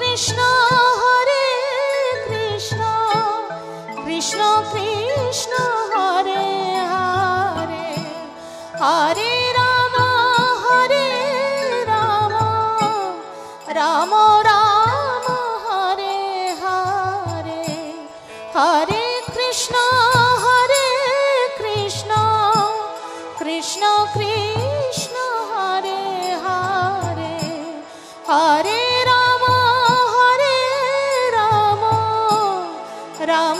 Krishna Ram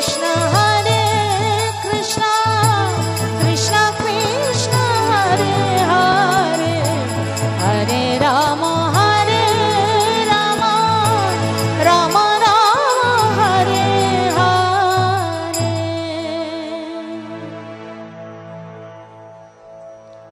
Krishna